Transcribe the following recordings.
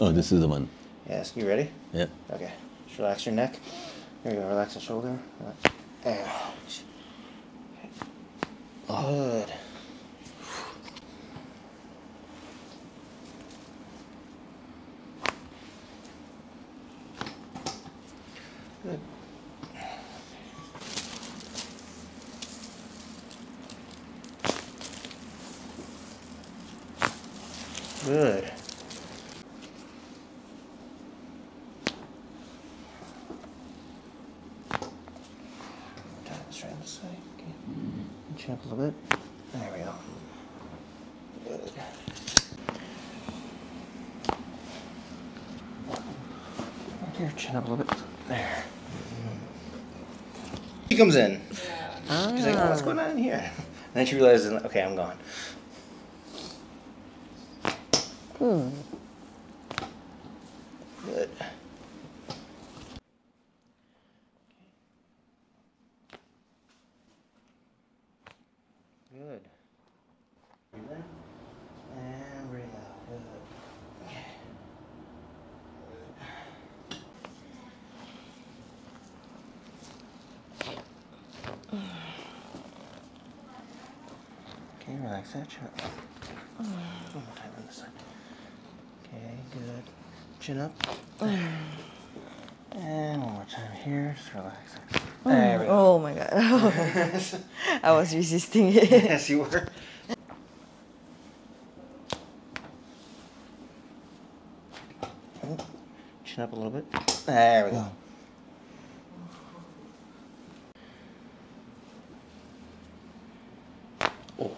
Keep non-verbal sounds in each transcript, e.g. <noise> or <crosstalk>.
Oh, this is the one. Yes, you ready? Yeah. Okay. Just relax your neck. There you go. Relax the shoulder. Relax. There. Good. Good. Good. Time to try this side. Okay. Chin up a little bit. There we go. Good. Chin up a little bit. There. She comes in. Ah. She's like, oh, what's going on in here? And then she realizes, okay, I'm gone. Good. Good. Breathe in and breathe out. Good. <sighs> Okay. Okay, relax that chin up. One more time on this side. Okay, good. Chin up. <sighs> And one more time here. Just relax. Oh, there we go. Oh my god. <laughs> I was <laughs> resisting it. yes, you <laughs> were. Oh, chin up a little bit. There we go. Oh.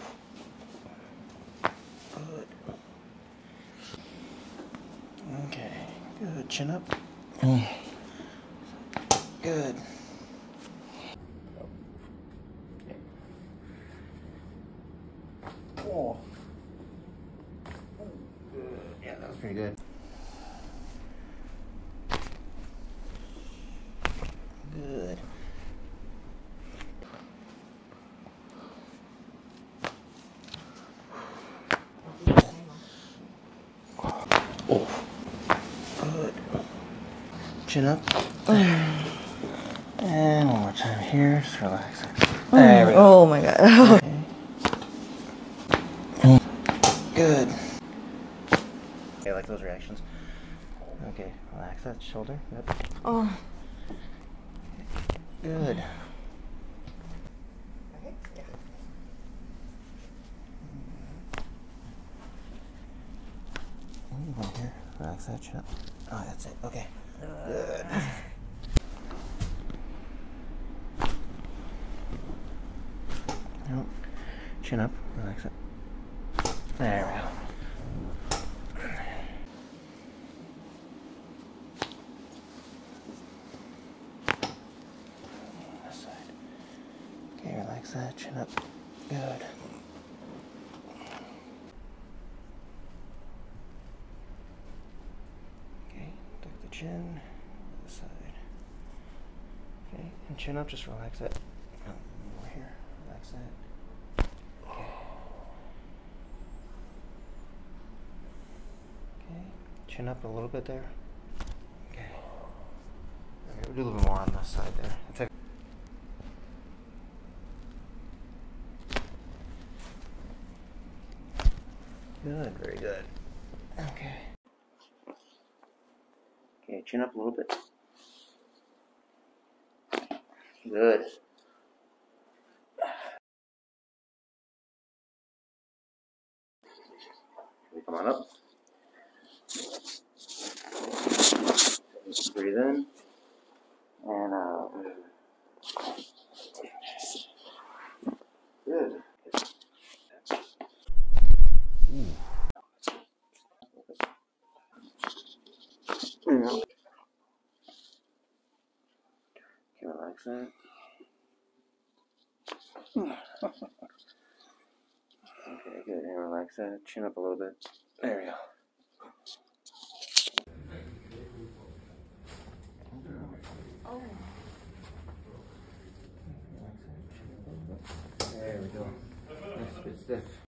Good. Okay, good. Chin up. Good. Oh. oh. Good. Yeah, that was pretty good. Good. Oh. Good. Chin up. <sighs> <sighs> <laughs> And one more time here. Just relax oh it. There we go. Oh my god. <laughs> Good. Okay, I like those reactions. Okay, relax that shoulder. Yep. Oh. Good. Ooh, right here. Relax that chin up. Oh, that's it. Okay. Good. <sighs> Uh. Chin up. Relax it. There we go. Okay, relax that. Chin up. Good. Okay, tuck the chin. This side. Okay, and chin up. Just relax it. Over here. Relax that. Okay. Okay, chin up a little bit there. Okay. Okay, we'll do a little bit more on this side there. Good, very good. Okay. Okay, chin up a little bit. Good. Come on up. Breathe in. And out. Good. There you go. Okay, relax that. <laughs> Okay, good. And relax that. Chin up a little bit. There we go. There we go. Nice, good stiff.